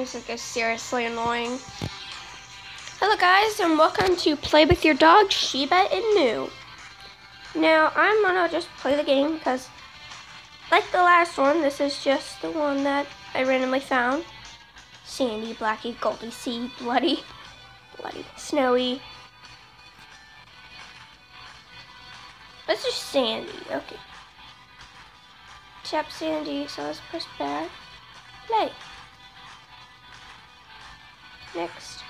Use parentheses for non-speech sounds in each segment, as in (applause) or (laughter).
Music is seriously annoying. Hello guys and welcome to Play With Your Dog, Shiba Inu. Now I'm gonna just play the game because like the last one, this is just the one that I randomly found. Sandy, Blacky, Goldie, Sea, Bloody, Bloody, Snowy. Let's just Sandy, okay. Tap Sandy, so let's press back. Play. Next.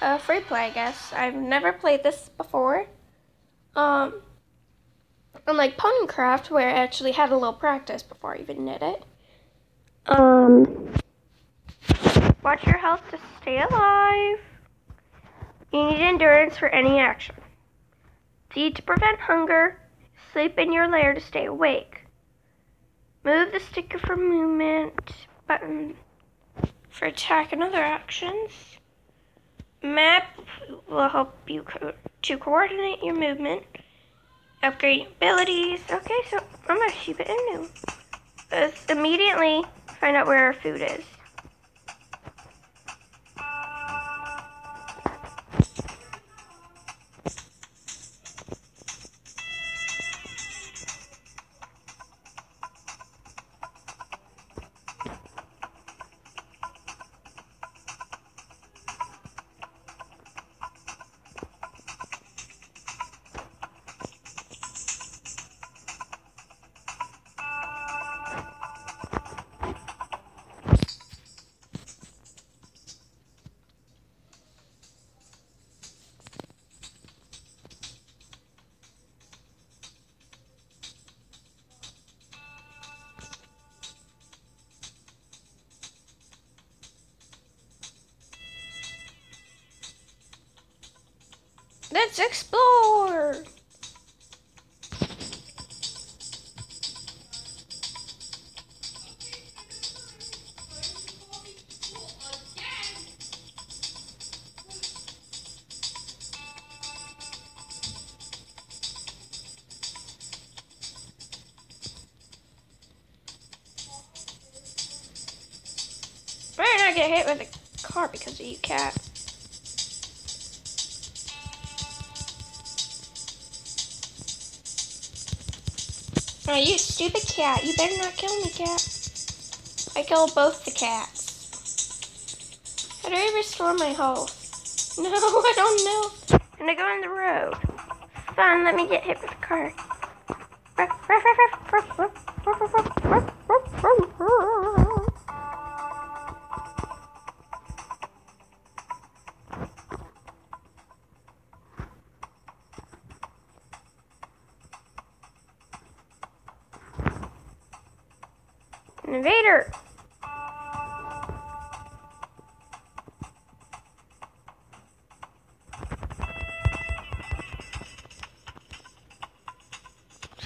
Uh, free play, I guess. I've never played this before. Um, unlike Ponycraft, where I actually had a little practice before I even knit it. Um, watch your health to stay alive. You need endurance for any action. Feed to prevent hunger. Sleep in your lair to stay awake. Move the sticker for movement. Button for attack and other actions. Map will help you co to coordinate your movement. Upgrade abilities. Okay, so I'm gonna keep it in new. Let's uh, immediately find out where our food is. Let's explore! Better not get hit with a car because of you, cat. Oh, you stupid cat. You better not kill me, cat. I killed both the cats. How do I restore my health? (laughs) No, I don't know. And I go on the road. Fun, let me get hit with a car. (laughs) Invader!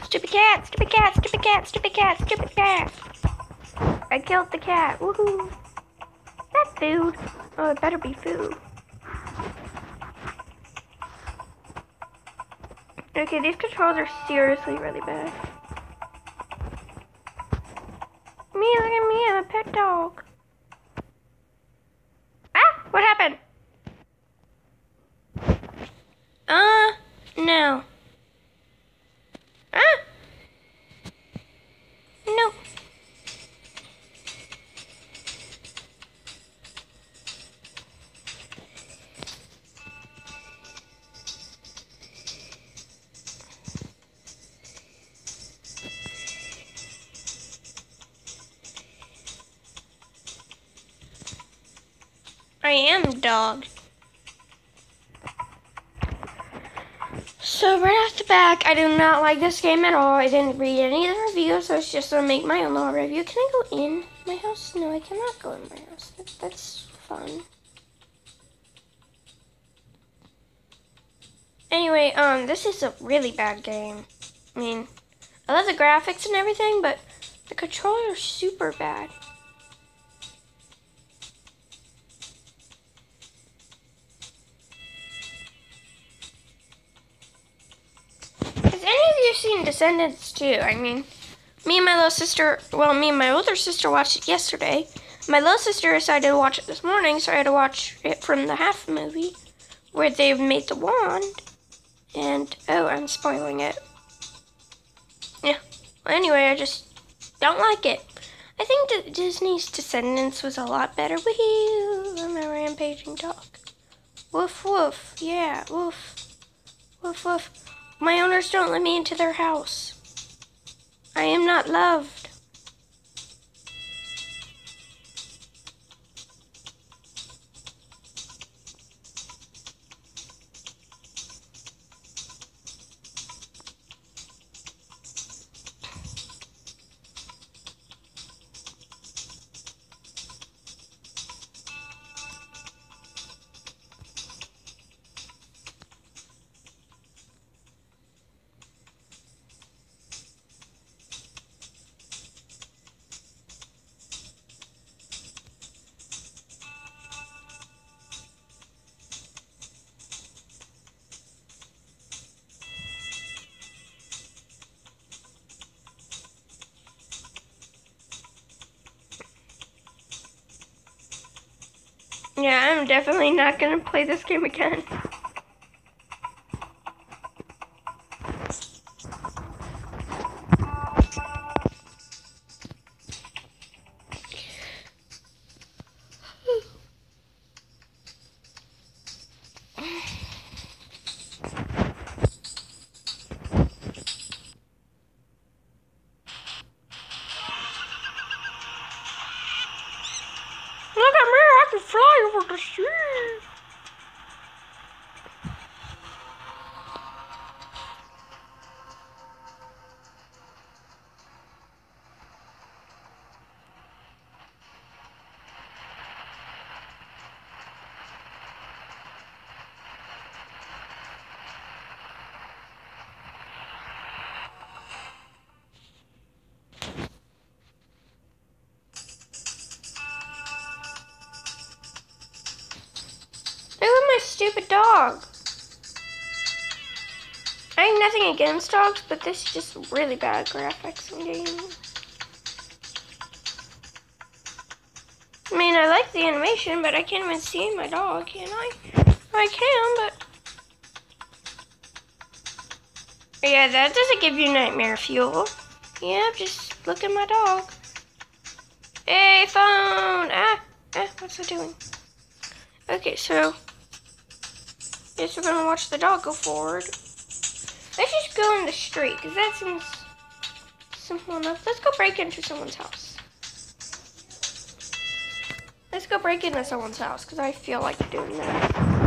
Stupid cat, stupid cat, stupid cat, stupid cat, stupid cat. I killed the cat. Woohoo. That food. Oh, it better be food. Okay, these controls are seriously really bad. Dog. I am dog. So right off the back, I do not like this game at all. I didn't read any of the reviews, so it's just gonna make my own little review. Can I go in my house? No, I cannot go in my house. That's fun. Anyway, um, this is a really bad game. I mean, I love the graphics and everything, but the controls are super bad. You've seen Descendants too. I mean, me and my little sister, well, me and my older sister watched it yesterday. My little sister decided to watch it this morning, so I had to watch it from the half movie where they've made the wand. And, oh, I'm spoiling it. Yeah. Anyway, I just don't like it. I think Disney's Descendants was a lot better. Woohoo! I'm a rampaging dog. Woof woof. Yeah, woof. Woof woof. My owners don't let me into their house. I am not loved. Yeah, I'm definitely not gonna play this game again. Stupid dog. I have nothing against dogs, but this is just really bad graphics in game. I mean, I like the animation, but I can't even see my dog, can I? I can, but... Yeah, that doesn't give you nightmare fuel. Yeah, just look at my dog. Hey, phone! Ah, ah, what's it doing? Okay, so We're gonna watch the dog go forward. Let's just go in the street, because that seems simple enough. Let's go break into someone's house. Let's go break into someone's house, because I feel like doing that.